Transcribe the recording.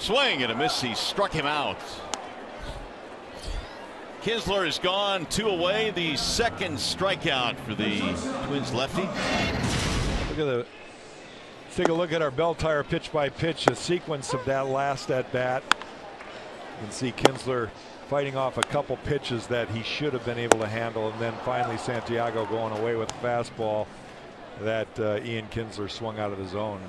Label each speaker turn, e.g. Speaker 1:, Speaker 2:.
Speaker 1: Swing and a miss. He struck him out. Kinsler is gone two away. The second strikeout for the Twins lefty.
Speaker 2: Look at the. Take a look at our Belle Tire pitch by pitch, a sequence of that last at bat. You can see Kinsler fighting off a couple pitches that he should have been able to handle, and then finally Santiago going away with a fastball that uh, Ian Kinsler swung out of the zone.